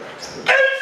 Amen.